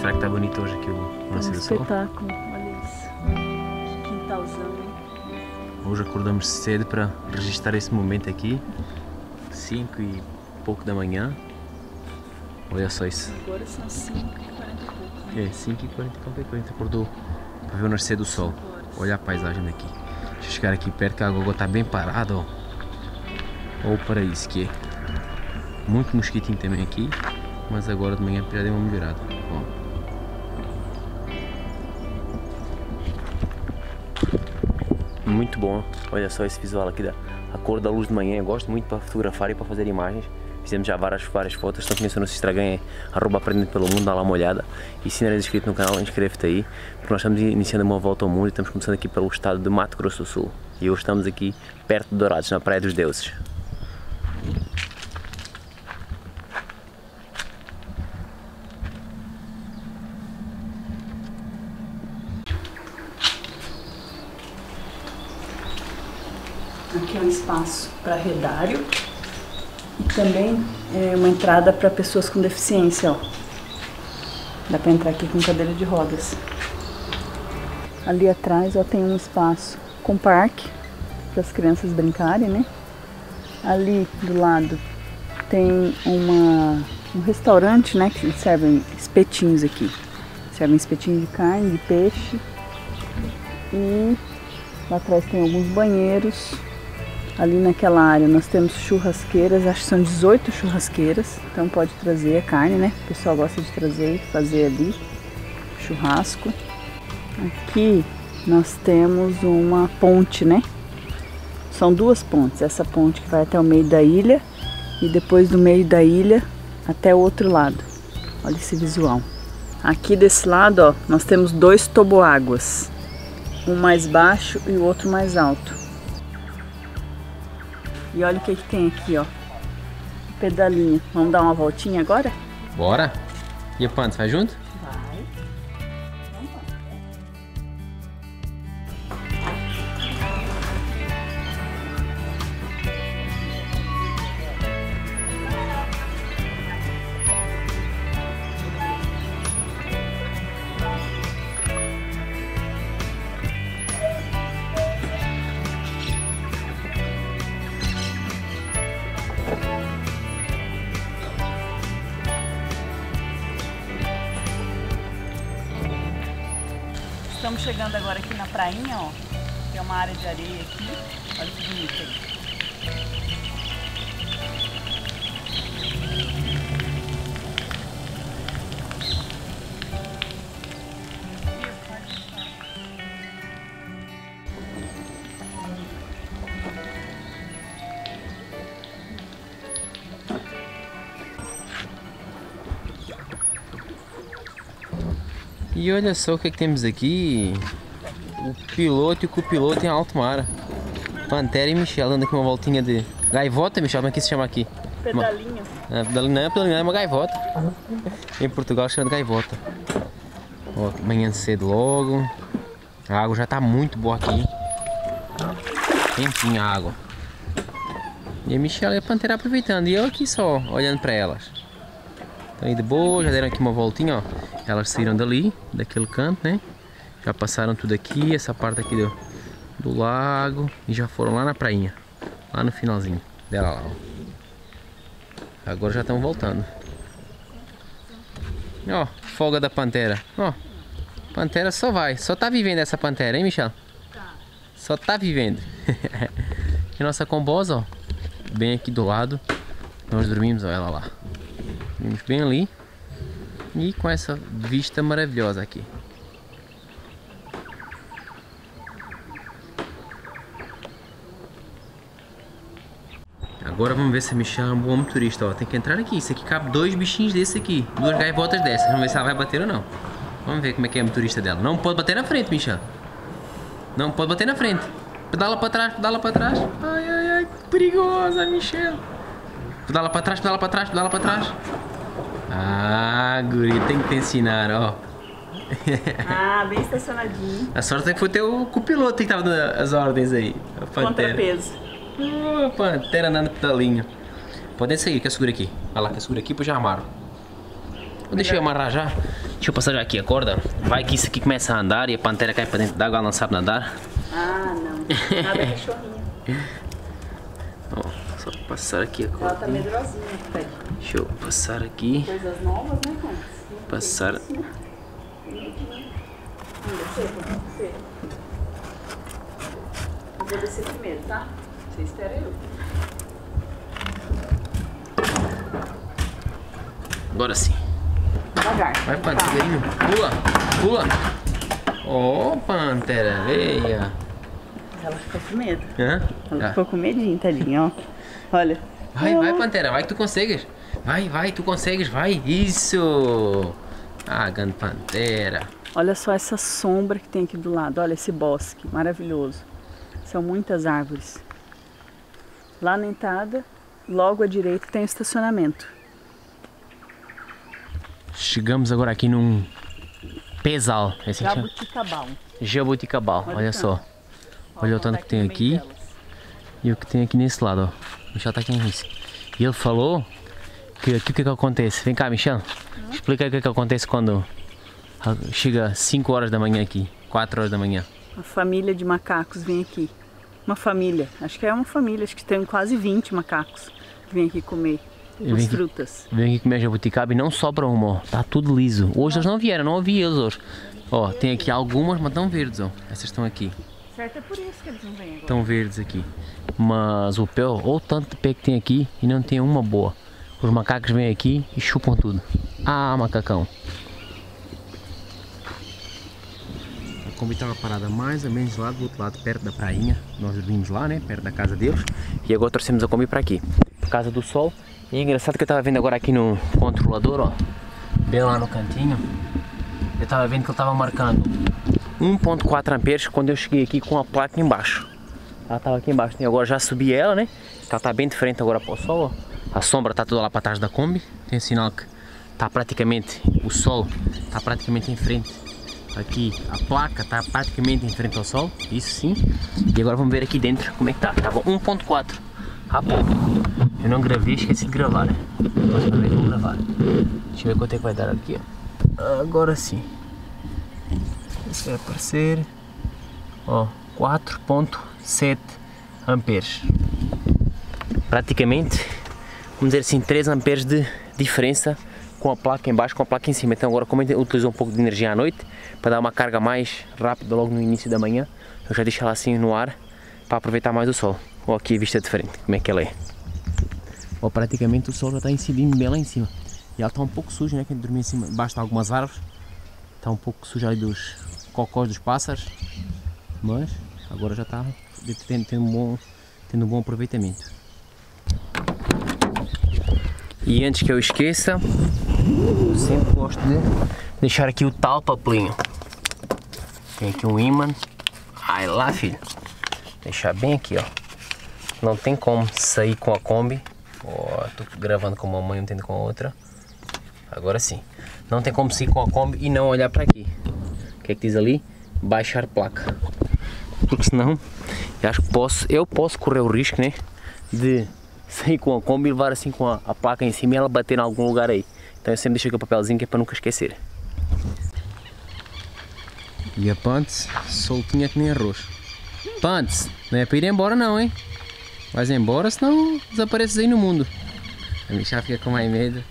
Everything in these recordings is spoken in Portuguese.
Será que tá bonito hoje aqui o Tá nascer do sol? espetáculo. Olha isso. Quintalzão, hein? Hoje acordamos cedo para registrar esse momento aqui. 5 e pouco da manhã. Olha só isso. Agora são 5 e 40 e pouco. É, 5 e 40 qualquer coisa. A gente acordou para ver o nascer do sol. Olha a paisagem daqui. Deixa eu chegar aqui perto que a água tá bem parada, ó. Olha o paraíso que é. Muito mosquitinho também aqui. Mas agora de manhã já deu uma melhorada. Ó. Muito bom. Olha só esse visual aqui da a cor da luz de manhã. Eu gosto muito para fotografar e para fazer imagens. Fizemos já várias, várias fotos. Estão conhecendo o Instagram, é arroba aprendendo pelo mundo, dá lá uma olhada. E se não és inscrito no canal, inscreve-te aí. Porque nós estamos iniciando uma volta ao mundo e estamos começando aqui pelo estado de Mato Grosso do Sul. E hoje estamos aqui perto de Dourados, na Praia dos Deuses. Aqui é um espaço para redário e também é uma entrada para pessoas com deficiência, ó. Dá para entrar aqui com cadeira de rodas. Ali atrás, ó, tem um espaço com parque para as crianças brincarem, né? Ali do lado tem uma, um restaurante, né? Que servem espetinhos aqui. Servem espetinho de carne, de peixe. E lá atrás tem alguns banheiros. Ali naquela área nós temos churrasqueiras, acho que são 18 churrasqueiras, então pode trazer a carne, né? O pessoal gosta de trazer e fazer ali churrasco. Aqui nós temos uma ponte, né? São duas pontes, essa ponte que vai até o meio da ilha e depois do meio da ilha até o outro lado. Olha esse visual. Aqui desse lado, ó, nós temos dois toboáguas, um mais baixo e o outro mais alto. E olha o que, que tem aqui, ó. Pedalinho. Vamos dar uma voltinha agora? Bora? E o Panto, vai junto? Estamos chegando agora aqui na prainha, ó. Tem uma área de areia aqui. Olha que bonito aí. E olha só o que, é que temos aqui. O piloto e o copiloto em alto mar. Pantera e Michel dando aqui uma voltinha de gaivota, Michel, como é que se chama aqui? Pedalinho. É, pedalinho- Não é pedalinho, é uma gaivota. Em Portugal chama de gaivota. Ó, manhã cedo logo. A água já tá muito boa aqui. Quentinha a água. E a Michelle e a Pantera aproveitando. E eu aqui só, olhando pra elas. Estão aí de boa, já deram aqui uma voltinha, ó. Elas saíram dali, daquele canto, né? Já passaram tudo aqui, essa parte aqui do, do lago. E já foram lá na prainha. Lá no finalzinho dela lá, ó. Agora já estão voltando. Ó, folga da pantera. Ó, pantera só vai. Só tá vivendo essa pantera, hein, Michel? Só tá vivendo. e nossa combosa, ó. Bem aqui do lado. Nós dormimos, ó, ela lá. Dormimos bem ali. E com essa vista maravilhosa aqui. Agora vamos ver se a Michelle é um bom turista, ó. Tem que entrar aqui. Isso aqui cabe dois bichinhos desse aqui. Duas gaivotas dessas. Vamos ver se ela vai bater ou não. Vamos ver como é que é a motorista dela. Não pode bater na frente, Michelle. Não pode bater na frente. Pedala pra trás, pedala pra trás. Ai, ai, ai. Perigosa, Michelle. Pedala pra trás, pedala pra trás, pedala pra trás. Ah, guri, tem que te ensinar, ó. Ah, bem estacionadinho. A sorte é que foi ter o copiloto que tava dando as ordens aí. A pantera. Contrapeso. Oh, pantera andando pedalinho. Podem seguir, que eu seguro aqui. Vai lá, que eu seguro aqui pro já armaram. Deixa eu amarrar já. Deixa eu passar já aqui a corda. Vai que isso aqui começa a andar e a pantera cai para dentro d'água, ela não sabe nadar. Ah, não. Nada cachorrinho. Ó, só passar aqui a Ela corda. tá medrosinha, pede. Deixa eu passar aqui. Coisas novas, né? Passar. Eu vou descer primeiro, tá? Você espera eu. Agora sim. Devagar. Vai, panterinho. Pula, pula. Ó, pantera, veia. Ela ficou com medo. Hã? Ela Tá. ficou com medinho, tadinha, ó. Olha. Vai, vai, pantera, vai que tu consegues. Vai, vai, tu consegues, vai. Isso. Ah, grande pantera. Olha só essa sombra que tem aqui do lado. Olha esse bosque maravilhoso. São muitas árvores. Lá na entrada, logo à direita, tem o estacionamento. Chegamos agora aqui num pesal. É que chama? Jabuticabal. Jabuticabal, olha, Olha só. Olha o tanto que tem aqui. delas. E o que tem aqui nesse lado, ó. Michel tá aqui em risco. E ele falou que aqui o que que acontece. Vem cá, Michel. Explica o que que acontece quando ah, chega 5 horas da manhã aqui. 4 horas da manhã. Uma família de macacos vem aqui. Uma família. Acho que é uma família. Acho que tem quase 20 macacos que vêm aqui comer E as vem aqui- frutas. Vem aqui comer jabuticaba e não sobra uma, ó. Tá tudo liso. Hoje eles não vieram, não ouvi eles hoje. Ó, tem aqui algumas, mas estão verdes, ó. Essas estão aqui. Certo, é por isso que eles não vêm agora. Estão verdes aqui. Mas o pé, ó, o tanto de pé que tem aqui e não tem uma boa. Os macacos vêm aqui e chupam tudo. Ah, macacão. Kombi estava parada mais ou menos lá do outro lado, perto da prainha. Nós dormimos lá, né? Perto da casa deles. E agora trouxemos a Kombi para aqui. Casa do Sol. E é engraçado que eu estava vendo agora aqui no controlador, ó. Bem lá no cantinho. Eu estava vendo que ele estava marcando 1.4 amperes quando eu cheguei aqui com a placa embaixo. Ela estava aqui embaixo, e agora já subi ela, né? Ela está bem de frente agora para o sol, ó. A sombra está toda lá para trás da Kombi. Tem sinal que está praticamente, o sol está praticamente em frente. Aqui a placa está praticamente em frente ao sol, isso sim. E agora vamos ver aqui dentro como é que tá. Estava 1.4 há pouco. Eu não gravei, esqueci de gravar. Próxima vez vou gravar. Deixa eu ver quanto é que vai dar aqui. Agora sim. Isso vai aparecer. Ó, 4.7 amperes. Praticamente, vamos dizer assim, 3 amperes de diferença com a placa em baixo, com a placa em cima. Então agora como eu utilizo um pouco de energia à noite, para dar uma carga mais rápida logo no início da manhã, eu já deixo ela assim no ar, para aproveitar mais o sol. Ó aqui a vista de frente, como é que ela é. Ó, praticamente o sol já está incidindo bem lá em cima. E ela está um pouco suja, né, que dormi em cima, debaixo de algumas árvores. Está um pouco suja ali dos cocós dos pássaros, mas agora já está tendo, tendo, um bom, tendo um bom aproveitamento. E antes que eu esqueça, eu sempre gosto de deixar aqui o tal papelinho. Tem aqui um imã. Ai lá, filho. Deixar bem aqui, ó. Não tem como sair com a Kombi. Ó, tô gravando com uma mãe, não tendo com a outra. Agora sim. Não tem como sair com a Kombi e não olhar para aqui. O que é que diz ali? Baixar placa. Porque senão, eu acho que posso, eu posso correr o risco, né? De sair com a Kombi e levar assim com a, a placa em cima e ela bater em algum lugar aí. Então eu sempre deixo aqui o papelzinho que é para nunca esquecer. E a Pants soltinha que nem arroz. Pants, não é para ir embora não, hein? Vais embora senão desapareces aí no mundo. A Michá fica com mais medo.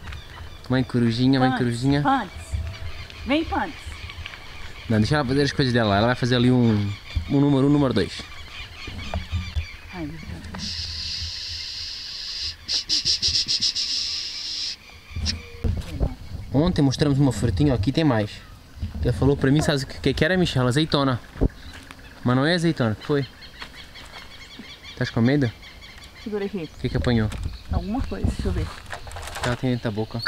Mãe corujinha, mãe corujinha. Pants. Vem, Pants. Não, deixa ela fazer as coisas dela. Ela vai fazer ali um, um número um, número dois. Ai, meu Deus. Ontem mostramos uma frutinha, aqui tem mais. Ele falou pra mim, sabe o que, que era, Michel? Azeitona. Mas não é azeitona, que foi? Estás com medo? Segura aqui. O que que apanhou? Alguma coisa, deixa eu ver. Ela tem dentro da boca.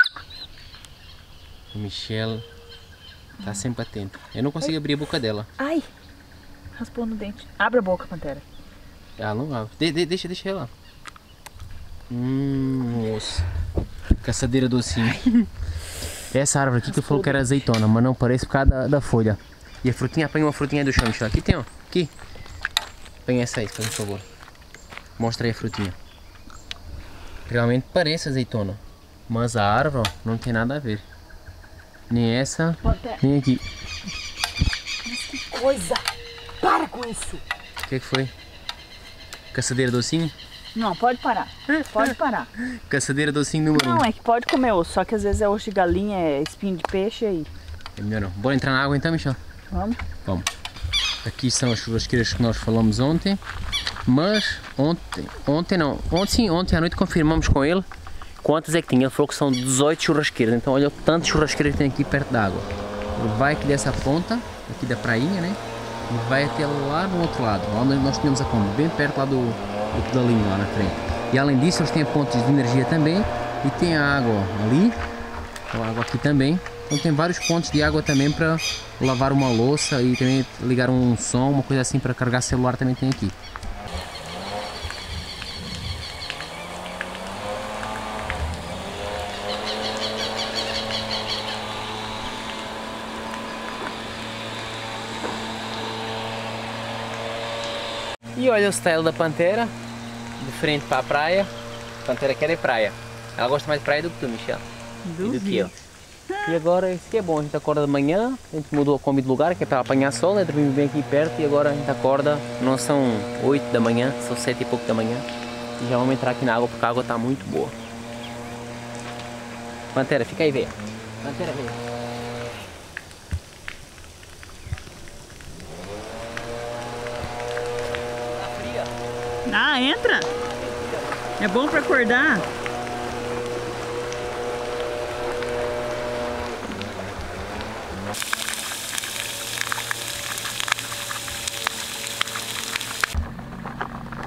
O Michel tá sempre atento. Eu não consigo abrir a boca dela. Ai! Raspou no dente. Abre a boca, Pantera. Ela não abre. De- de- deixa, deixa ela. Hum, moço. Caçadeira docinho. Essa árvore aqui que eu falou que era azeitona, mas não parece por causa da, da folha. E a frutinha, apanha uma frutinha do chão, Michel. Aqui tem, ó. Aqui. Apanha essa aí, um favor. Mostra aí a frutinha. Realmente parece azeitona. Mas a árvore, ó, não tem nada a ver. Nem essa, nem aqui. Coisa! Para com isso! O que, que foi? Caçadeira docinho? Não, pode parar. Pode parar. Caçadeira docinho número 1. Não, é que pode comer osso, só que às vezes é osso de galinha, é espinho de peixe aí. É melhor não. Bora entrar na água então, Michel? Vamos? Vamos. Aqui são as churrasqueiras que nós falamos ontem. Mas ontem, ontem não, ontem sim, ontem à noite confirmamos com ele quantas é que tinha. Ele falou que são 18 churrasqueiras. Então olha o tanto de churrasqueiras que tem aqui perto da água. Ele vai aqui dessa ponta, aqui da prainha, né? E vai até lá no outro lado, lá onde nós tínhamos a Kombi, bem perto lá do, do pedalinho lá na frente. E além disso, eles têm pontos de energia também. E tem a água ali, a água aqui também. Então tem vários pontos de água também para lavar uma louça e também ligar um som, uma coisa assim para carregar celular também tem aqui. Olha o style da Pantera, de frente para a praia. A Pantera quer é praia. Ela gosta mais de praia do que tu, Michel. E do que eu. E agora isso que é bom, a gente acorda de manhã, a gente mudou a Kombi de lugar, que é para apanhar sol, né? dormimos bem aqui perto e agora a gente acorda, não são 8 da manhã, são 7 e pouco da manhã. E já vamos entrar aqui na água porque a água está muito boa. Pantera, fica aí, velho. Pantera, vem. Ah, entra! É bom pra acordar.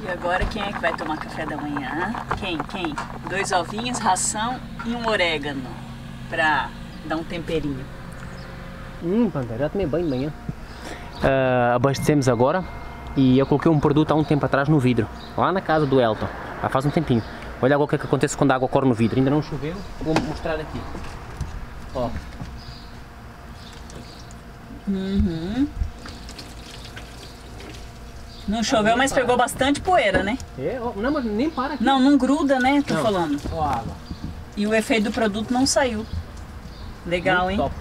E agora quem é que vai tomar café da manhã? Quem? Quem? Dois ovinhos, ração e um orégano pra dar um temperinho. Hum, Pantera, já tomei banho de manhã. Ah, abastecemos agora e eu coloquei um produto há um tempo atrás no vidro, lá na casa do Elton, já faz um tempinho. Olha agora o que, é que acontece quando a água corre no vidro. Ainda não choveu, vou mostrar aqui. Ó, Não choveu, mas pegou bastante poeira, né? é, ó, não, mas nem para aqui. Não, não gruda, né? Tô Não. falando. Ó água. E o efeito do produto não saiu. Legal, Muito hein? top.